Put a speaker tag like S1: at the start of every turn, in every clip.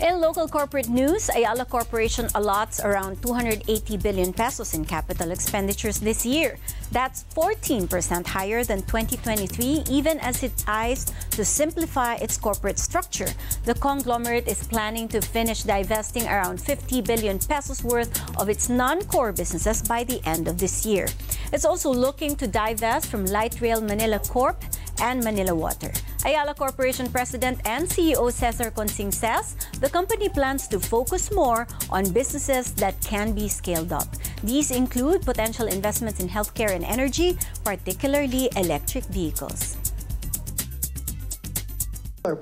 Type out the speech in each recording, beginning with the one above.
S1: In local corporate news, Ayala Corporation allots around 280 billion pesos in capital expenditures this year. That's 14% higher than 2023, even as it eyes to simplify its corporate structure. The conglomerate is planning to finish divesting around 50 billion pesos worth of its non-core businesses by the end of this year. It's also looking to divest from Light Rail Manila Corp and Manila Water. Ayala Corporation President and CEO Cesar Consing says the company plans to focus more on businesses that can be scaled up. These include potential investments in healthcare and energy, particularly electric vehicles.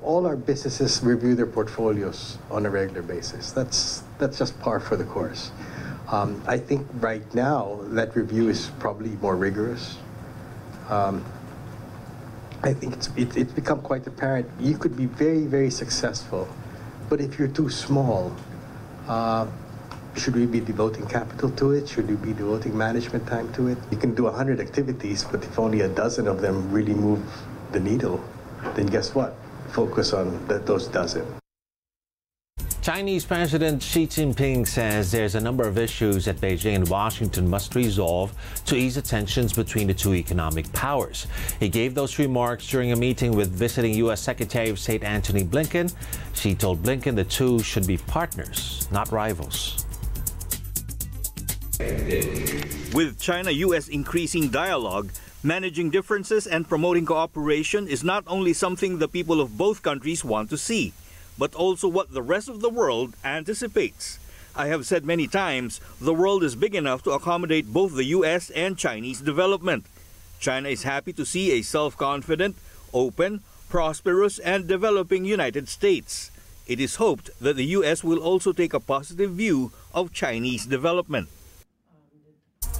S2: All our businesses review their portfolios on a regular basis. That's that's just par for the course. Um, I think right now that review is probably more rigorous. Um, I think it's, it, it's become quite apparent you could be very, very successful, but if you're too small, uh, should we be devoting capital to it? Should we be devoting management time to it? You can do 100 activities, but if only a dozen of them really move the needle, then guess what? Focus on the, those dozen.
S3: Chinese President Xi Jinping says there's a number of issues that Beijing and Washington must resolve to ease the tensions between the two economic powers. He gave those remarks during a meeting with visiting U.S. Secretary of State Antony Blinken. Xi told Blinken the two should be partners, not rivals.
S4: With China US increasing dialogue, managing differences and promoting cooperation is not only something the people of both countries want to see but also what the rest of the world anticipates. I have said many times, the world is big enough to accommodate both the US and Chinese development. China is happy to see a self-confident, open, prosperous, and developing United States. It is hoped that the US will also take a positive view of Chinese development.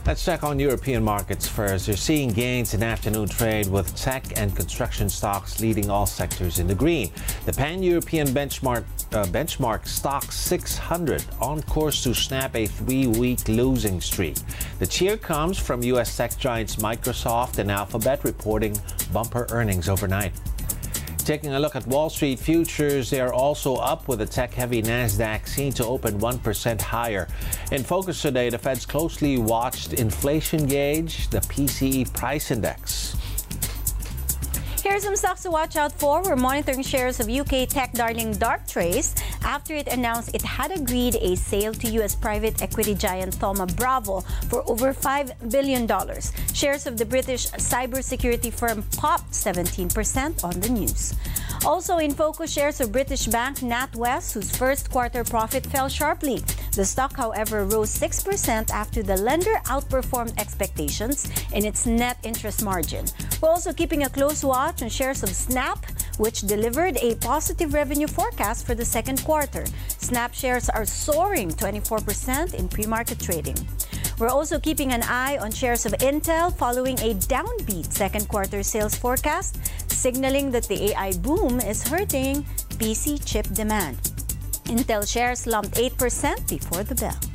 S3: Let's check on European markets first. You're seeing gains in afternoon trade with tech and construction stocks leading all sectors in the green. The pan-European benchmark uh, benchmark STOXX 600 on course to snap a three-week losing streak. The cheer comes from U.S. tech giants Microsoft and Alphabet reporting bumper earnings overnight. Taking a look at Wall Street futures, they are also up with the tech-heavy Nasdaq seen to open 1% higher. In focus today, the Fed's closely watched inflation gauge, the PCE price index.
S1: Here's some stocks to watch out for. We're monitoring shares of UK tech darling Darktrace after it announced it had agreed a sale to U.S. private equity giant Thoma Bravo for over $5 billion. Shares of the British cybersecurity firm popped 17% on the news. Also in focus, shares of British bank NatWest, whose first quarter profit fell sharply. The stock, however, rose 6% after the lender outperformed expectations in its net interest margin. We're also keeping a close watch on shares of Snap, which delivered a positive revenue forecast for the second quarter. Snap shares are soaring 24% in pre-market trading. We're also keeping an eye on shares of Intel following a downbeat second quarter sales forecast, signaling that the AI boom is hurting PC chip demand. Intel shares slumped 8% before the bell.